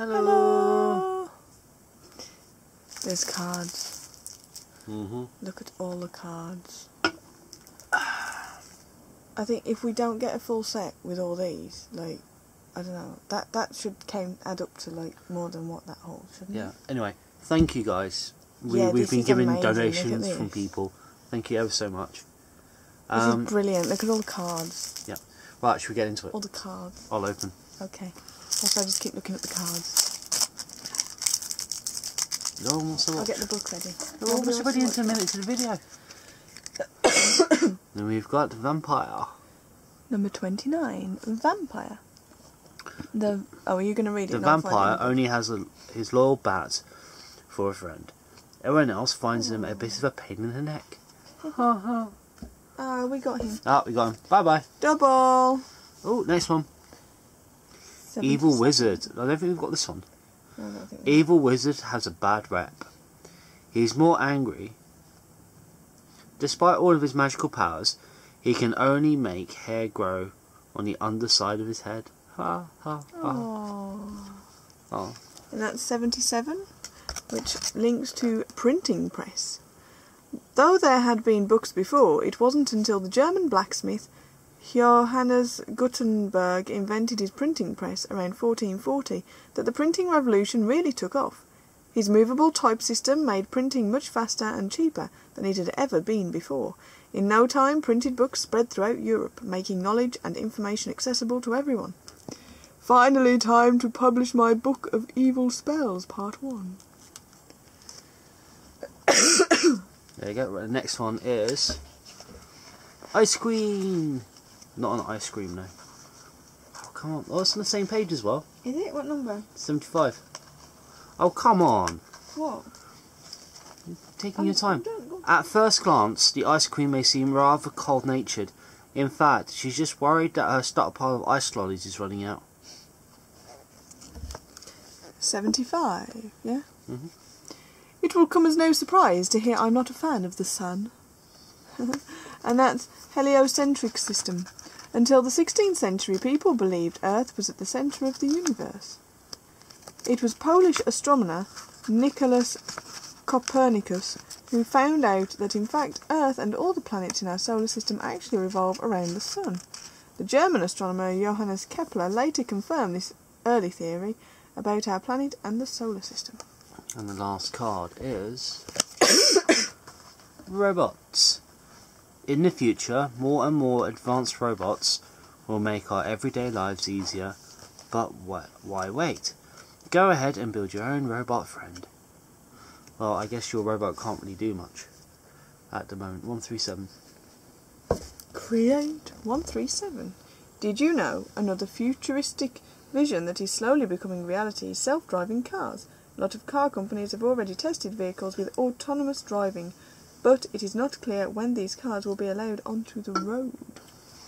Hello. Hello. There's cards. hmm Look at all the cards. I think if we don't get a full set with all these, like, I don't know, that that should came add up to like more than what that holds, shouldn't Yeah. it? Anyway, thank you guys. We, Yeah, we've this been is given amazing. Donations from people. Thank you ever so much. This Um, is brilliant. Look at all the cards. Yeah. Right, should we get into it? All the cards. I'll open. Okay. Yes, I just keep looking at the cards. You're almost I'll get the book ready. you're almost wants already to into a look. the video. then we've got Vampire. Number 29, Vampire. The Oh, are you going to read it? The and I'll find vampire only has a, his loyal bat for a friend. Everyone else finds him a bit of a pain in the neck. Ah, we got him. Ah, we got him. Bye bye. Double! Oh, next one. Evil Wizard. I don't think we've got this one. I don't think we- Evil Wizard has a bad rep. He's more angry. Despite all of his magical powers, he can only make hair grow on the underside of his head. Ha ha ha. Oh. Oh. And that's 77, which links to printing press. Though there had been books before, it wasn't until the German blacksmith Johannes Gutenberg invented his printing press around 1440 that the printing revolution really took off. His movable type system made printing much faster and cheaper than it had ever been before. In no time, printed books spread throughout Europe, making knowledge and information accessible to everyone. Finally, time to publish my book of evil spells, part one. There you go. Right, the next one is Ice Cream. Not an ice cream, no. Oh, come on. Oh, it's on the same page as well. Is it? What number? 75. Oh, come on. What? Taking your time. At first glance, the ice queen may seem rather cold natured. In fact, she's just worried that her stockpile of ice lollies is running out. 75, yeah? Mhm. It will come as no surprise to hear I'm not a fan of the sun. and that's heliocentric system. Until the 16th century, people believed Earth was at the centre of the universe. It was Polish astronomer Nicholas Copernicus who found out that in fact Earth and all the planets in our solar system actually revolve around the sun. The German astronomer Johannes Kepler later confirmed this early theory about our planet and the solar system. And the last card is robots. In the future, more and more advanced robots will make our everyday lives easier. But wh- why wait? Go ahead and build your own robot friend. Well, I guess your robot can't really do much at the moment. 137. Create 137. Did you know another futuristic vision that is slowly becoming reality is self driving cars? A lot of car companies have already tested vehicles with autonomous driving, but it is not clear when these cars will be allowed onto the road.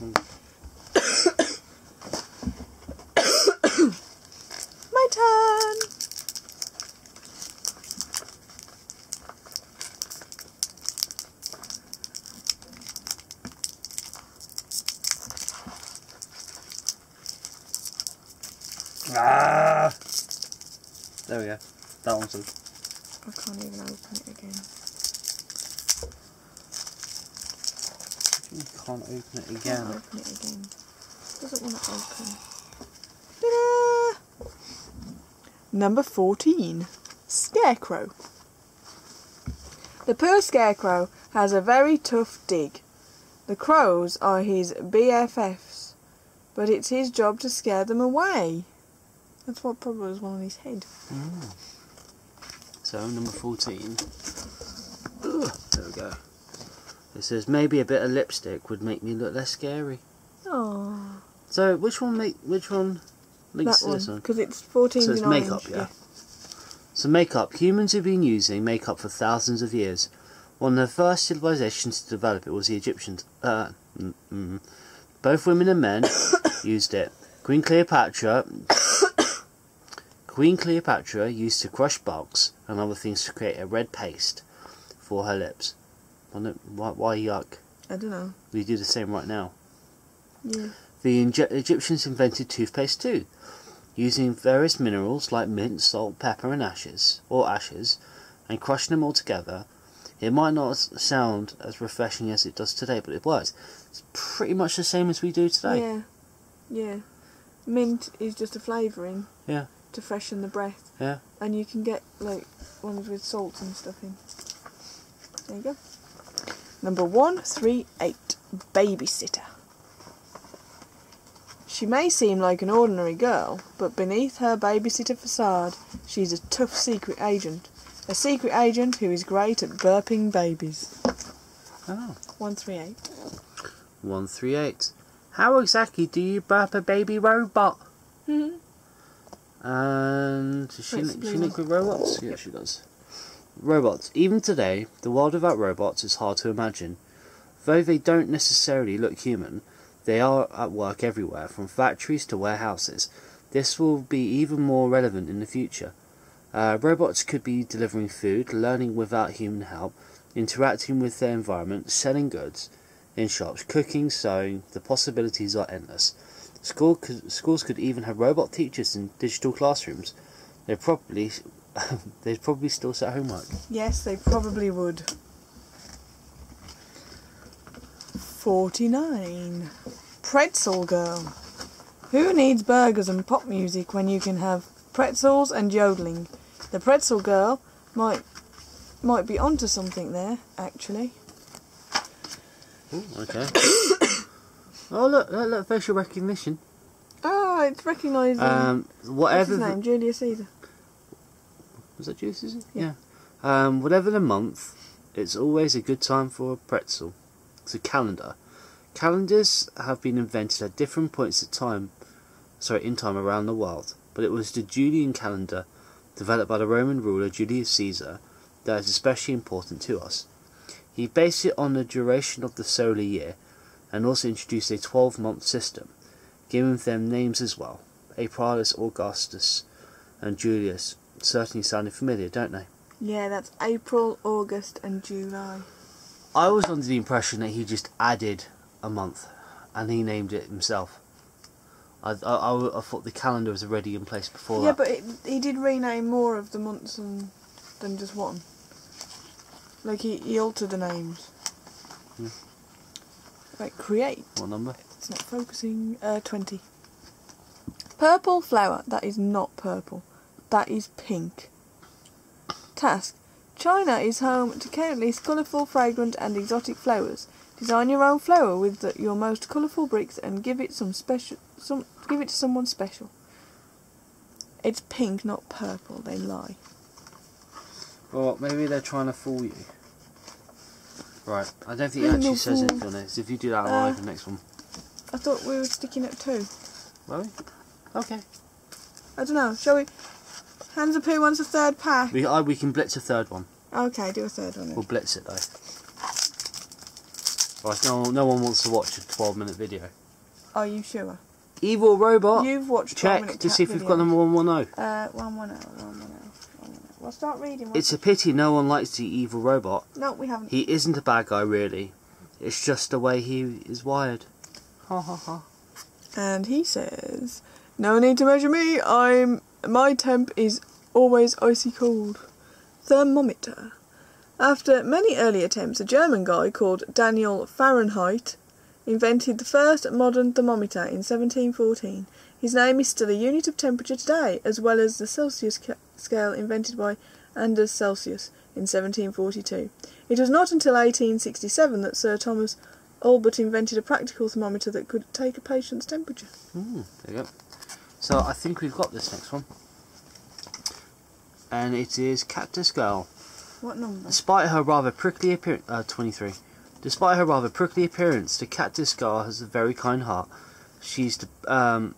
My turn! Ah! There we go. That one's a I can't even open it again. You can't open it Can't again. open it again. Doesn't want to open. Number 14. Scarecrow. The poor Scarecrow has a very tough dig. The crows are his BFFs, but it's his job to scare them away. That's what probably was one on his head. Mm. So, number 14. Ugh, there we go. It says, maybe a bit of lipstick would make me look less scary. Oh, So, which one make which one links that to this one because it's 14 So it's makeup, orange. yeah. So makeup. Humans have been using makeup for thousands of years. One of the first civilizations to develop it was the Egyptians. Uh, mm, mm. Both women and men used it. Queen Cleopatra. Queen Cleopatra used to crush bugs and other things to create a red paste for her lips. Why, why, why yuck? I don't know. We do the same right now. Yeah. The Inge- Egyptians invented toothpaste too. using various minerals like mint, salt, pepper, and ashes, or ashes, and crushing them all together. It might not sound as refreshing as it does today, but it works. It's pretty much the same as we do today. Yeah, yeah. Mint is just a flavouring. Yeah. To freshen the breath. Yeah. And you can get like ones with salt and stuff in. There you go. Number one three eight, babysitter. She may seem like an ordinary girl, but beneath her babysitter facade, she's a tough secret agent. A secret agent who is great at burping babies. Oh. 138. 138. How exactly do you burp a baby robot? Mm-hmm. And does she, she with robots? Yeah, she does. Robots. Even today, the world without robots is hard to imagine. Though they don't necessarily look human, they are at work everywhere, from factories to warehouses. This will be even more relevant in the future. Uh, robots could be delivering food, learning without human help, interacting with their environment, selling goods in shops, cooking, sewing. The possibilities are endless. School could, schools could even have robot teachers in digital classrooms. They probably they'd probably still set homework. Yes, they probably would. 49. Pretzel Girl. Who needs burgers and pop music when you can have pretzels and yodeling? The Pretzel Girl might might be onto something there, actually. Ooh, okay. oh look, look, look, facial recognition. Oh, it's recognising. Um, what's whatever. his the- name? Julius Caesar. Was that Juice? Yeah. Um, whatever the month, it's always a good time for a pretzel. It's a calendar. Calendars have been invented at different points of time, sorry, in time around the world. But it was the Julian calendar, developed by the Roman ruler Julius Caesar, that is especially important to us. He based it on the duration of the solar year, and also introduced a 12-month system, giving them names as well. Aprilis, Augustus, and Julius certainly sounded familiar, don't they? Yeah, that's April, August, and July. I was under the impression that he just added a month, and he named it himself. I, I, I, thought the calendar was already in place before Yeah, that. but it, he did rename more of the months than, than just one. Like he, he altered the names. Hmm. Right, create. What number? It's not focusing. Uh, 20. Purple flower. That is not purple. That is pink. Task. China is home to countless colourful, fragrant and exotic flowers. Design your own flower with the, your most colourful bricks and give it some special some give it to someone special. It's pink, not purple, they lie. Well, maybe they're trying to fool you. Right, I don't think it No actually says anything on it. So if you do that, Uh, I'll open the next one. I thought we were sticking at two. Will we? Okay. I don't know, shall we hands up who wants a third pack? We, I, we can blitz a third one. Okay, do a third one then. We'll blitz it though. Right, no, no one wants to watch a 12 minute video. Are you sure? Evil robot. You've watched Check 12 minute to see if we've got number 110. Uh, one one oh, one one oh, one one oh. Well, start reading. It's a pity no one likes the evil robot. no, we haven't. He isn't a bad guy, really. It's just the way he is wired. Ha ha ha. And he says, "No need to measure me. I'm my temp is always icy cold." Thermometer. After many early attempts, a German guy called Daniel Fahrenheit invented the first modern thermometer in 1714. His name is still a unit of temperature today, as well as the Celsius scale invented by Anders Celsius in 1742. It was not until 1867 that Sir Thomas Allbutt invented a practical thermometer that could take a patient's temperature. Hmm, there you go. So I think we've got this next one. And it is Cactus Girl. What number? Despite her rather prickly appearance, uh, 23. Despite her rather prickly appearance, the cactus girl has a very kind heart. She's the, um,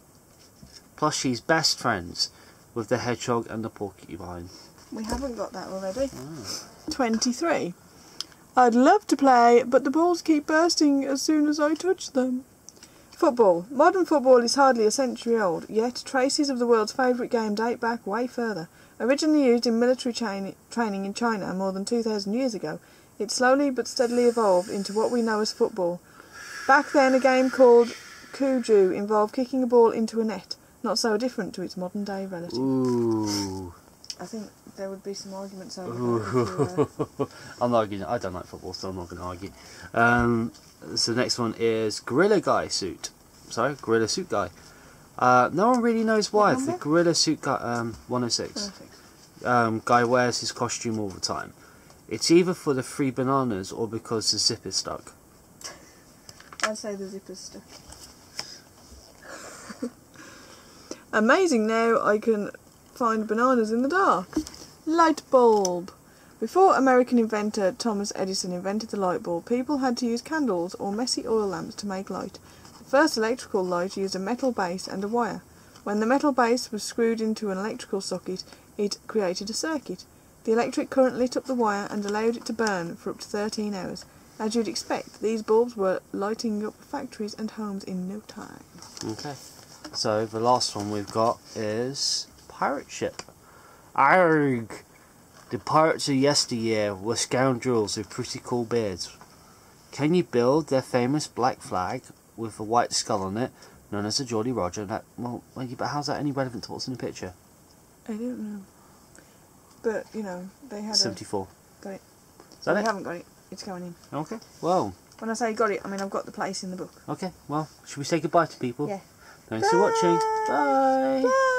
plus she's best friends with the hedgehog and the porcupine. We haven't got that already. Ah. 23. I'd love to play, but the balls keep bursting as soon as I touch them. Football. Modern football is hardly a century old, yet traces of the world's favourite game date back way further. Originally used in military chain- training in China more than 2,000 years ago, it slowly but steadily evolved into what we know as football. Back then, a game called Cuju involved kicking a ball into a net. not so different to its modern day relative. Ooh. I think there would be some arguments over that. uh, I'm not arguing. I don't like football, so I'm not going to argue. Um, so the next one is Gorilla Guy suit. Sorry, Gorilla Suit Guy. Uh, no one really knows why. The? Gorilla Suit Guy, um, 106. Um, guy wears his costume all the time. It's either for the free bananas or because the zip is stuck. I'd say the zipper's stuck. Amazing now I can find bananas in the dark. Light bulb. Before American inventor Thomas Edison invented the light bulb, people had to use candles or messy oil lamps to make light. The first electrical light used a metal base and a wire. When the metal base was screwed into an electrical socket, it created a circuit. The electric current lit up the wire and allowed it to burn for up to 13 hours. As you'd expect, these bulbs were lighting up factories and homes in no time. Okay. So the last one we've got is pirate ship. Arg! The pirates of yesteryear were scoundrels with pretty cool beards. Can you build their famous black flag with a white skull on it, known as the Jolly Roger? That well, but how's that any relevant to what's in the picture? I don't know. But, you know, they had a... Seventy-four. Got it. Is that we it? haven't got it. It's going in. Okay. Well. When I say got it, I mean I've got the place in the book. Okay. Well. Should we say goodbye to people? Yeah. Thanks for watching. Bye. Bye.